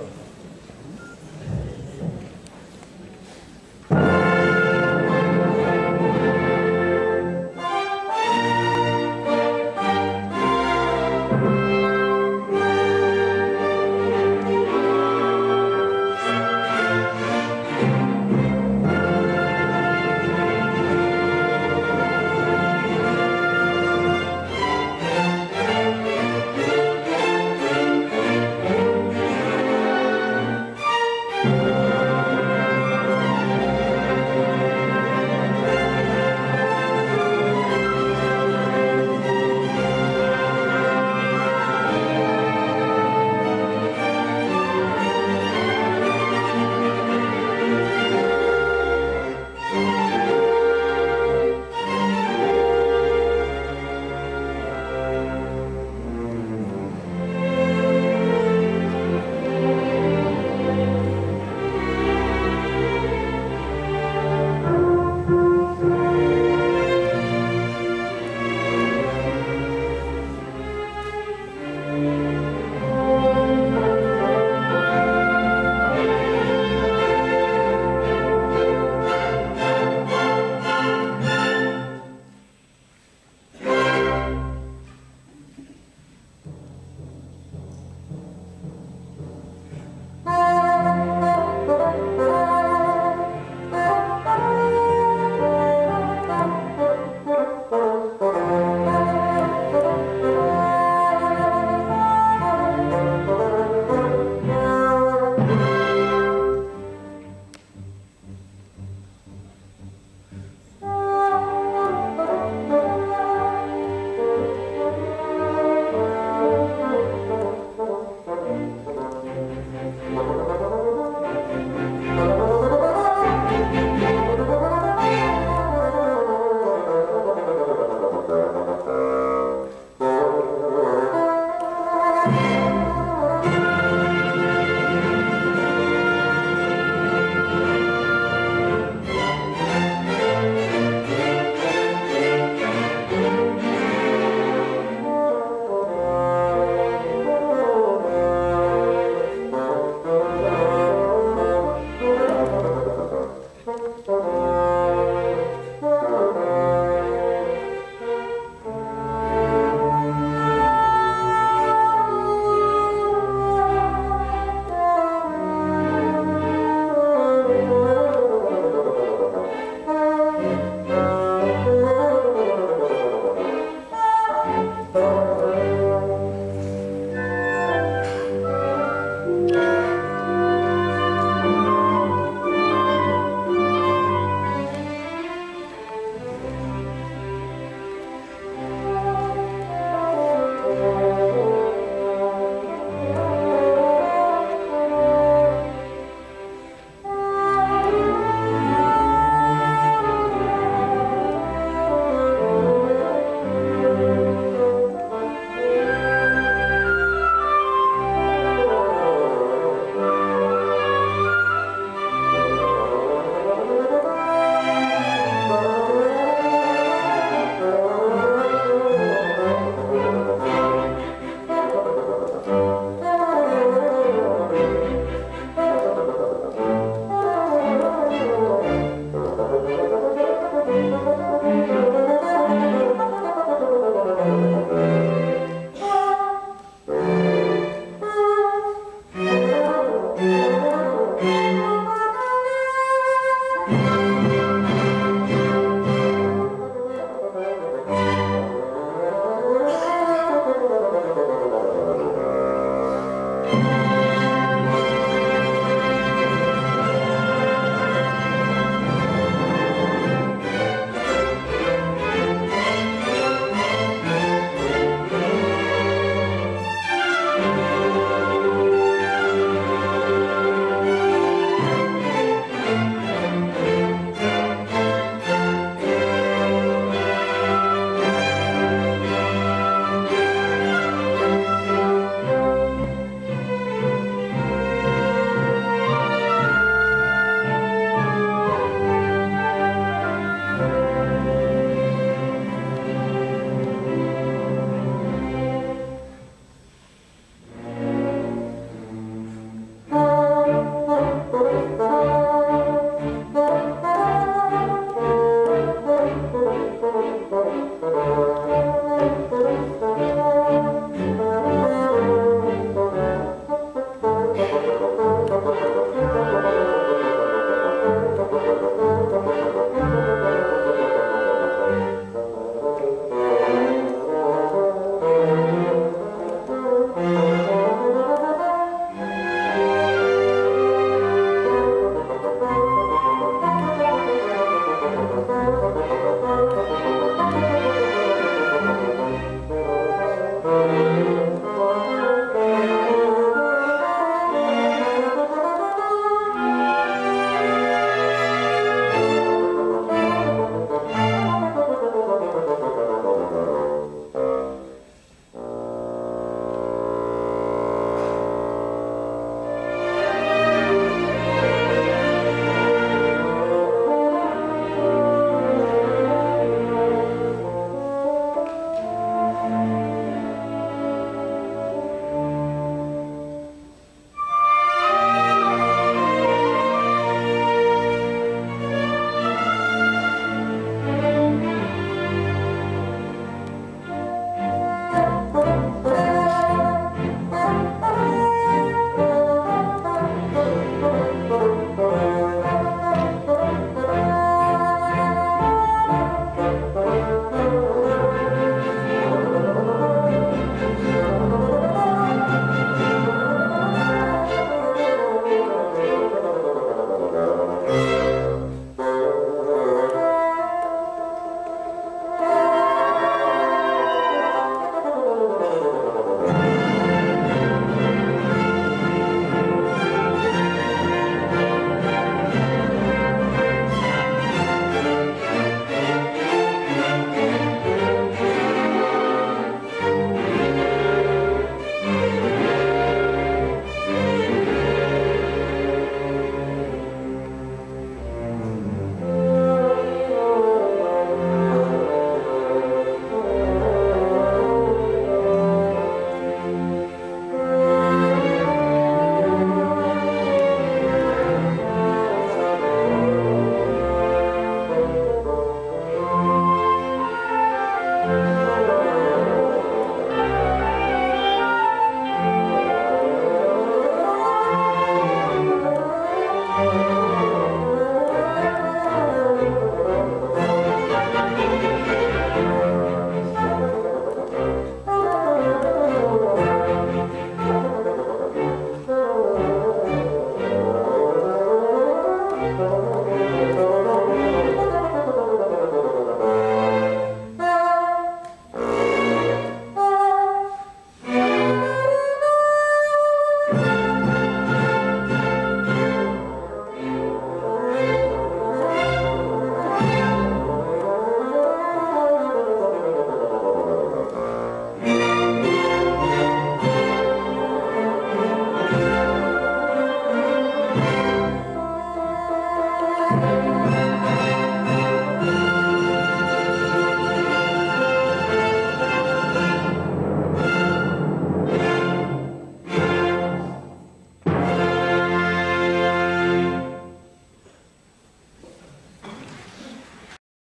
eso.